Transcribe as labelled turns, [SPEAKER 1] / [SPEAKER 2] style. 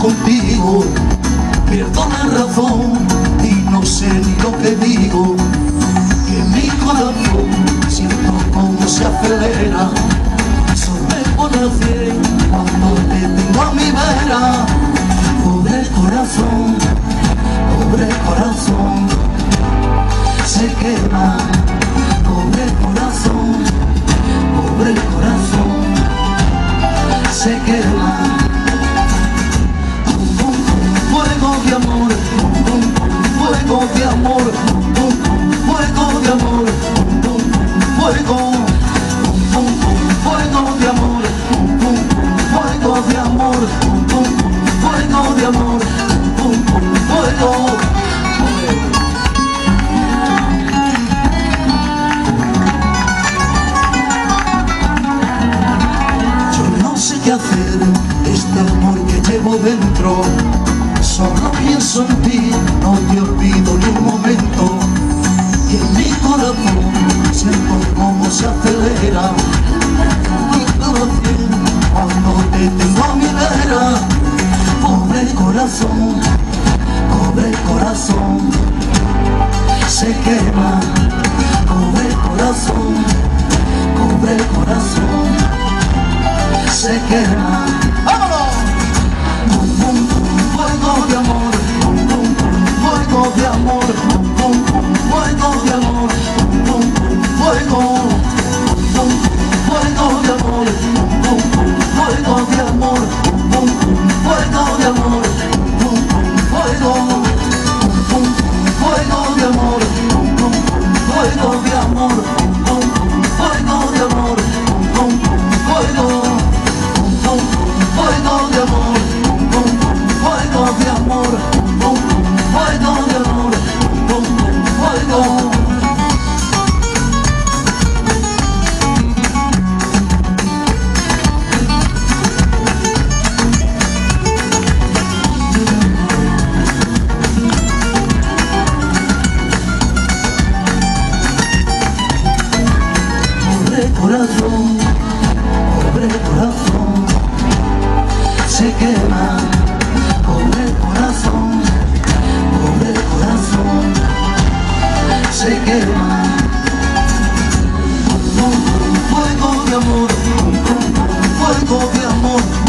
[SPEAKER 1] contigo Pierdo la razón y no sé ni lo que digo. Que mi corazón siento como se acelera fuego de amor, fuego de amor, fuego, fuego de amor, fuego de amor, fuego de amor, fuego. Yo no sé qué hacer, este amor que llevo dentro Solo pienso en ti, no te olvido ni un momento. Y en mi corazón siento cómo se acelera. Mi corazón cuando te tengo a mi vera. Pobre corazón, pobre corazón. Se quema, pobre corazón, pobre corazón. Se quema. fuego de amor, fuego, fuego. pobre corazón, se quema, pobre corazón, pobre corazón, se quema. Un, un fuego de amor, un, un fuego de amor.